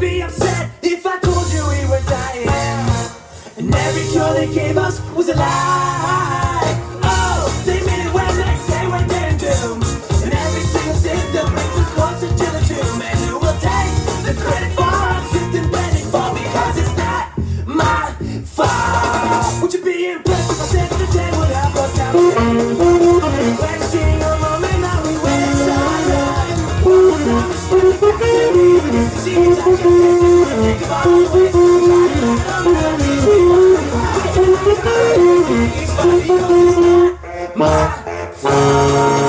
be upset if I told you we were dying. And every cure they gave us was a lie. Thank.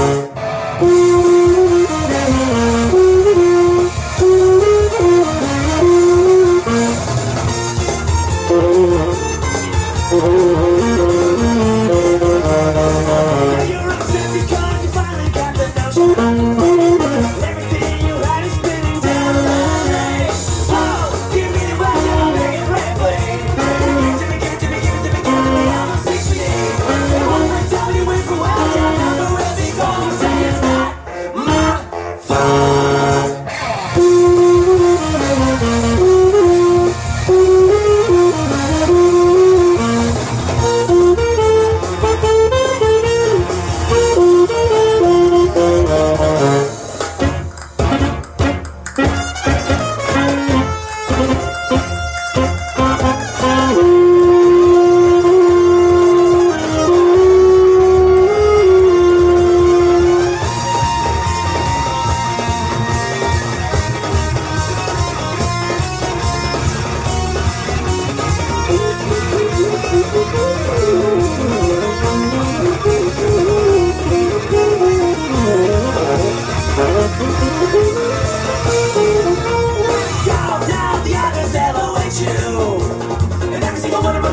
Yo, yo, the others ever wait you. And every single one of them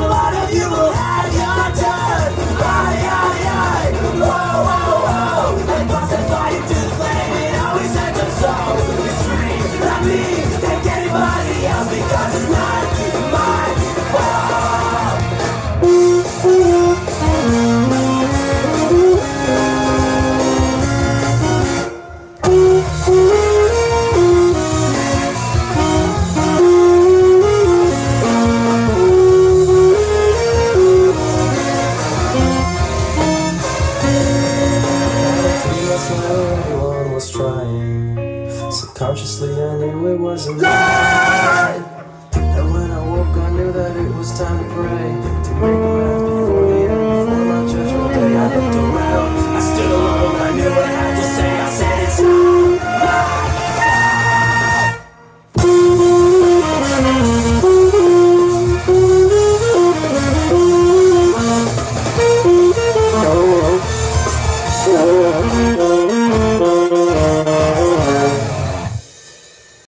Consciously I knew it wasn't right. Yeah! And when I woke I knew that it was time to pray